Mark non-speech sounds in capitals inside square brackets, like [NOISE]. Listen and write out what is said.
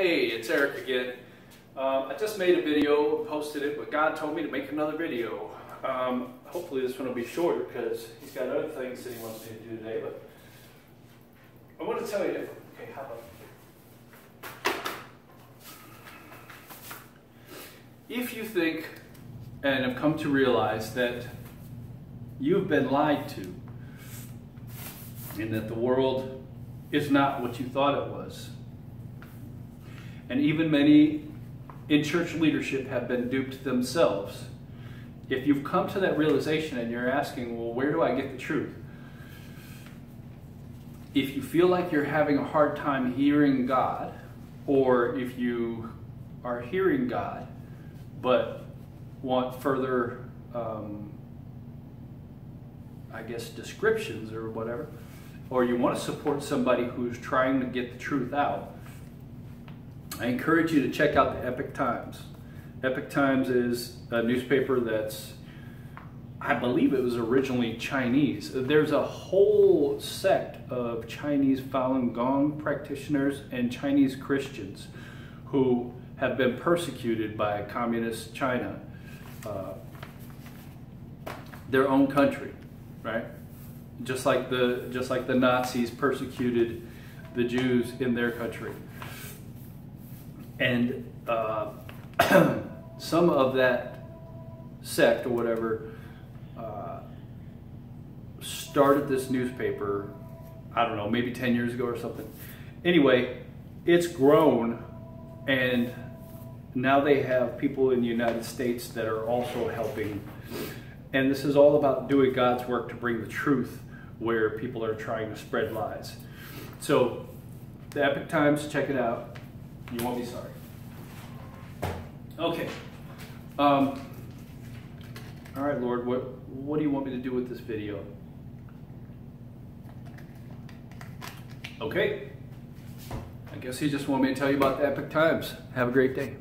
Hey, it's Eric again. Um, I just made a video, and posted it, but God told me to make another video. Um, hopefully this one will be shorter because he's got other things that he wants me to do today. But I want to tell you, okay, how about if you think and have come to realize that you've been lied to and that the world is not what you thought it was. And even many in church leadership have been duped themselves. If you've come to that realization and you're asking, well, where do I get the truth? If you feel like you're having a hard time hearing God, or if you are hearing God but want further, um, I guess, descriptions or whatever, or you want to support somebody who's trying to get the truth out, I encourage you to check out the Epoch Times. Epoch Times is a newspaper that's, I believe it was originally Chinese. There's a whole sect of Chinese Falun Gong practitioners and Chinese Christians who have been persecuted by communist China, uh, their own country, right? just like the just like the Nazis persecuted the Jews in their country. And uh, [CLEARS THROAT] some of that sect or whatever uh, started this newspaper. I don't know, maybe 10 years ago or something. Anyway, it's grown and now they have people in the United States that are also helping. And this is all about doing God's work to bring the truth where people are trying to spread lies. So, the Epoch Times, check it out. You won't be sorry. Okay. Um, all right, Lord, what, what do you want me to do with this video? Okay. I guess you just want me to tell you about the Epoch Times. Have a great day.